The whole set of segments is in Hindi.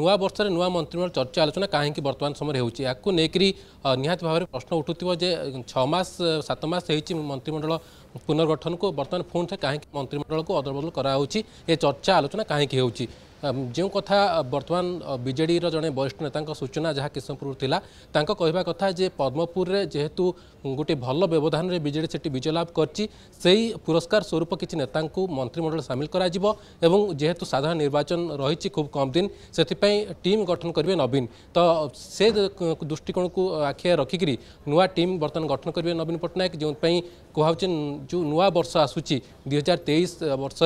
नुआ वर्ष र नुआ मन्त्रल चर्चा आलोचना काहीँक बर्तान समय हुन्छ याकिरी निहित भावर प्रश्न उठुथ्यो छ मास सतमास मन्त्रीमण्डल पुनर्गठनको बर्तमान फोनले काहीँक मन्त्रीमण्डलको अदलबदल गराहु ए चर्चा आलोचना काहीँक हुन्छ जो कथा बर्तमान विजेड जड़े वरिष्ठ नेता सूचना जहाँ किशनपुर कहवा कथा जे पद्मपुर जेहेतु गोटे भल व्यवधान में विजेड से विजयलाभ कर पुरस्कार स्वरूप किसी नेता मंत्रिमंडल सामिल करेतु साधारण निर्वाचन रही खूब कम दिन से टीम गठन करेंगे नवीन तो से दृष्टिकोण को आखिया रखिक नुआ टीम बर्तमान गठन करेंगे नवीन पट्टनायक जोपाई कहा जो नुआ बर्ष आसूची दुई हजार तेईस वर्ष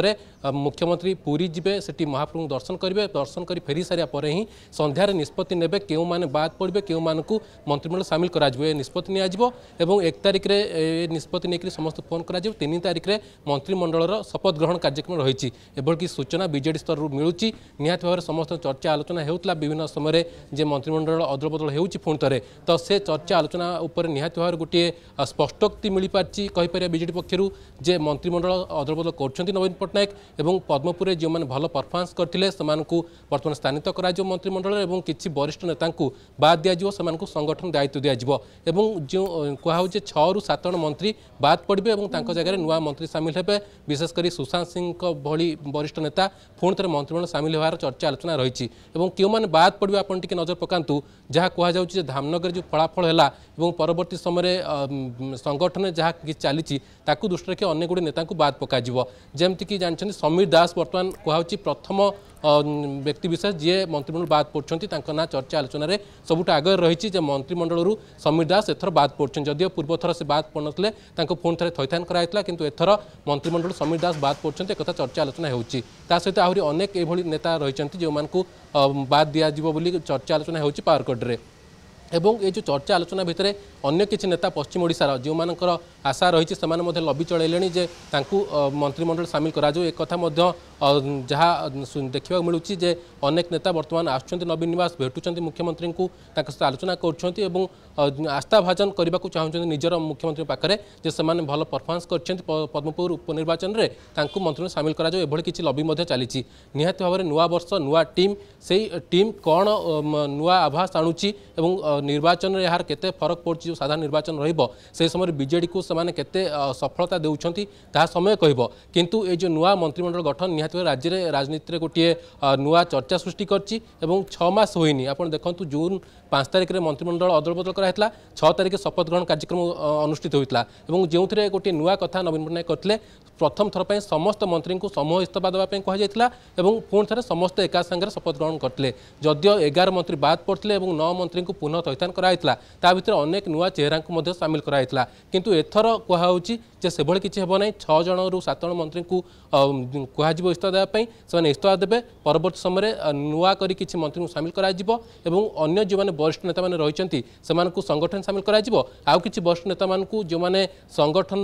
मुख्यमंत्री पूरी जी से महाप्रभु दर्शन ଦର୍ଶନ କରିବେ ଦର୍ଶନ କରି ଫେରି ସାରିବା ପରେ ହିଁ ସନ୍ଧ୍ୟାରେ ନିଷ୍ପତ୍ତି ନେବେ କେଉଁମାନେ ବାଦ୍ ପଡ଼ିବେ କେଉଁମାନଙ୍କୁ ମନ୍ତ୍ରିମଣ୍ଡଳ ସାମିଲ କରାଯିବ ଏ ନିଷ୍ପତ୍ତି ନିଆଯିବ ଏବଂ ଏକ ତାରିଖରେ ଏ ନିଷ୍ପତ୍ତି ନେଇକରି ସମସ୍ତଙ୍କୁ ଫୋନ୍ କରାଯିବ ତିନି ତାରିଖରେ ମନ୍ତ୍ରିମଣ୍ଡଳର ଶପଥ ଗ୍ରହଣ କାର୍ଯ୍ୟକ୍ରମ ରହିଛି ଏଭଳି ସୂଚନା ବିଜେଡ଼ି ସ୍ତରରୁ ମିଳୁଛି ନିହାତି ଭାବରେ ସମସ୍ତ ଚର୍ଚ୍ଚା ଆଲୋଚନା ହେଉଥିଲା ବିଭିନ୍ନ ସମୟରେ ଯେ ମନ୍ତ୍ରିମଣ୍ଡଳ ଅଦଳବଦଳ ହେଉଛି ପୁଣି ଥରେ ତ ସେ ଚର୍ଚ୍ଚା ଆଲୋଚନା ଉପରେ ନିହାତି ଭାବରେ ଗୋଟିଏ ସ୍ପଷ୍ଟୋକ୍ତି ମିଳିପାରିଛି କହିପାରିବା ବିଜେଡ଼ି ପକ୍ଷରୁ ଯେ ମନ୍ତ୍ରିମଣ୍ଡଳ ଅଦଳବଦଳ କରୁଛନ୍ତି ନବୀନ ପଟ୍ଟନାୟକ ଏବଂ ପଦ୍ମପୁରରେ ଯେଉଁମାନେ ଭଲ ପରଫର୍ମାନ୍ସ କରିଥିଲେ ସେମାନଙ୍କୁ ବର୍ତ୍ତମାନ ସ୍ଥାନିତ କରାଯିବ ମନ୍ତ୍ରିମଣ୍ଡଳରେ ଏବଂ କିଛି ବରିଷ୍ଠ ନେତାଙ୍କୁ ବାଦ୍ ଦିଆଯିବ ସେମାନଙ୍କୁ ସଂଗଠନ ଦାୟିତ୍ୱ ଦିଆଯିବ ଏବଂ ଯେଉଁ କୁହାହେଉଛି ଯେ ଛଅରୁ ସାତ ଜଣ ମନ୍ତ୍ରୀ ବାଦ୍ ପଡ଼ିବେ ଏବଂ ତାଙ୍କ ଜାଗାରେ ନୂଆ ମନ୍ତ୍ରୀ ସାମିଲ ହେବେ ବିଶେଷ କରି ସୁଶାନ୍ତ ସିଂଙ୍କ ଭଳି ବରିଷ୍ଠ ନେତା ପୁଣି ଥରେ ମନ୍ତ୍ରିମଣ୍ଡଳ ସାମିଲ ହେବାର ଚର୍ଚ୍ଚା ଆଲୋଚନା ରହିଛି ଏବଂ କେଉଁମାନେ ବାଦ୍ ପଡ଼ିବେ ଆପଣ ଟିକେ ନଜର ପକାନ୍ତୁ ଯାହା କୁହାଯାଉଛି ଯେ ଧାମନଗରରେ ଯେଉଁ ଫଳାଫଳ ହେଲା ଏବଂ ପରବର୍ତ୍ତୀ ସମୟରେ ସଂଗଠନରେ ଯାହା କିଛି ଚାଲିଛି ତାକୁ ଦୃଷ୍ଟି ରଖି ଅନେକ ଗୁଡ଼ିଏ ନେତାଙ୍କୁ ବାଦ୍ ପକାଯିବ ଯେମିତିକି ଜାଣିଛନ୍ତି ସମୀର ଦାସ ବର୍ତ୍ତମାନ କୁହାହେଉଛି ପ୍ରଥମ व्यक्ति विशेष जी मंत्रिमंडल बाद पड़ता ना चर्चा आलोचन सब आगे रही मंत्रिमंडल समीर दास एथर बाद पड़ते जदि पूर्व थर से बाद पड़ते फोन थे थैथान कराइला कितु मंत्रिमंडल समीर दास बाद पड़ते एक चर्चा आलोचना होता सहित आहरी अनेक नेता रही जो मूँ बाद दिजो चर्चा आलोचना होवरकोड्रे এবং এই যে চর্চা আলোচনা ভিতরে অন্য কিছু নেতা পশ্চিম ওড়িশার যেমানকর আশা রয়েছে সেমানে লবি চলাইলে যে তাঁকু মন্ত্রিমণ্ডল সামিল করা যাও একথা মধ্য যাহা দেখা মিলুছি যে অনেক নেতা বর্তমান আসছেন নবীন নিবাস ভেটুছেন মুখ্যমন্ত্রী তাঁর সাথে আলোচনা করছেন এবং আস্থা ভাজন করা চাহুন নিজের মুখ্যমন্ত্রী পাখে যে সে ভালো পরফরমান্স করছেন পদ্মপুর উপনির্বাচনের তাঁকু মন্ত্রী সামিল করা যাও এভাবে কিছু লবি মধ্যে চালছে নিহতি ভাবে নূয়া বর্ষ নূয়া টিম সেই টিম কম নূ আভাস আনুচি এবং ନିର୍ବାଚନରେ ଏହାର କେତେ ଫରକ ପଡ଼ୁଛି ଯେଉଁ ସାଧାରଣ ନିର୍ବାଚନ ରହିବ ସେହି ସମୟରେ ବିଜେଡ଼ିକୁ ସେମାନେ କେତେ ସଫଳତା ଦେଉଛନ୍ତି ତାହା ସମୟ କହିବ କିନ୍ତୁ ଏ ଯେଉଁ ନୂଆ ମନ୍ତ୍ରିମଣ୍ଡଳ ଗଠନ ନିହାତି ଭାବେ ରାଜ୍ୟରେ ରାଜନୀତିରେ ଗୋଟିଏ ନୂଆ ଚର୍ଚ୍ଚା ସୃଷ୍ଟି କରିଛି ଏବଂ ଛଅ ମାସ ହୋଇନି ଆପଣ ଦେଖନ୍ତୁ ଜୁନ୍ ପାଞ୍ଚ ତାରିଖରେ ମନ୍ତ୍ରିମଣ୍ଡଳ ଅଦଳବଦଳ କରାହେଇଥିଲା ଛଅ ତାରିଖ ଶପଥ ଗ୍ରହଣ କାର୍ଯ୍ୟକ୍ରମ ଅନୁଷ୍ଠିତ ହୋଇଥିଲା ଏବଂ ଯେଉଁଥିରେ ଗୋଟିଏ ନୂଆ କଥା ନବୀନ ପଟ୍ଟନାୟକ କରିଥିଲେ ପ୍ରଥମ ଥର ପାଇଁ ସମସ୍ତ ମନ୍ତ୍ରୀଙ୍କୁ ସମୂହ ଇସ୍ତଫା ଦେବା ପାଇଁ କୁହାଯାଇଥିଲା ଏବଂ ପୁଣି ଥରେ ସମସ୍ତେ ଏକା ସାଙ୍ଗରେ ଶପଥ ଗ୍ରହଣ କରିଥିଲେ ଯଦିଓ ଏଗାର ମନ୍ତ୍ରୀ ବାଦ୍ ପଡ଼ିଥିଲେ ଏବଂ ନଅ ମନ୍ତ୍ରୀଙ୍କୁ ପୁନଃ थଇଥାନ କରାଯାଇଥିଲା ତା ଭିତରେ ଅନେକ ନୂଆ ଚେହେରାଙ୍କୁ ମଧ୍ୟ ସାମିଲ କରାଯାଇଥିଲା କିନ୍ତୁ ଏଥର କୁହାହେଉଛି ᱥᱮᱵᱚᱲ ᱠᱤᱪᱷᱮ ᱦᱮᱵᱚᱱᱟᱭ 6 ᱡᱚᱱᱚ ᱨᱩ ᱥᱟᱛᱟᱱ ᱢᱚᱱᱛᱨᱤ ᱠᱩ ᱠᱚᱦᱟᱡᱤᱵᱚ ᱤᱥᱛᱟ ᱫᱟᱯᱮ ᱥᱮᱢᱟᱱᱮ ᱤᱥᱛᱟ ᱫᱮᱯᱮ ᱯᱟᱨᱵᱚᱛ ᱥᱚᱢᱚᱨᱮ ᱱᱩᱣᱟ ᱠᱟᱹᱨᱤ ᱠᱤᱪᱷᱤ ᱢᱚᱱᱛᱨᱤ ᱠᱚ ᱥᱟᱢᱤᱞ ᱠᱟᱨᱟᱭ ᱡᱤᱵᱚ ᱮᱵᱚᱱ ᱚᱱ્ય ᱡᱤᱢᱟᱱᱮ ᱵᱚᱨᱥ ᱱᱮᱛᱟᱢᱟᱱᱮ ᱨᱚᱦᱤᱪᱷᱟᱱᱛᱤ ᱥᱮᱢᱟᱱᱠᱩ ᱥᱚᱝᱜᱚᱴᱷᱚᱱ ᱥᱟᱢᱤᱞ ᱠᱟᱨᱟᱭ ᱡᱤᱵᱚ ᱟଉ ᱠᱤᱪᱷᱤ ᱵᱚᱨᱥ ᱱᱮᱛᱟᱢᱟᱱᱠᱩ ᱡᱚ ᱢᱟᱱᱮ ᱥᱚᱝᱜᱚᱴᱷᱚ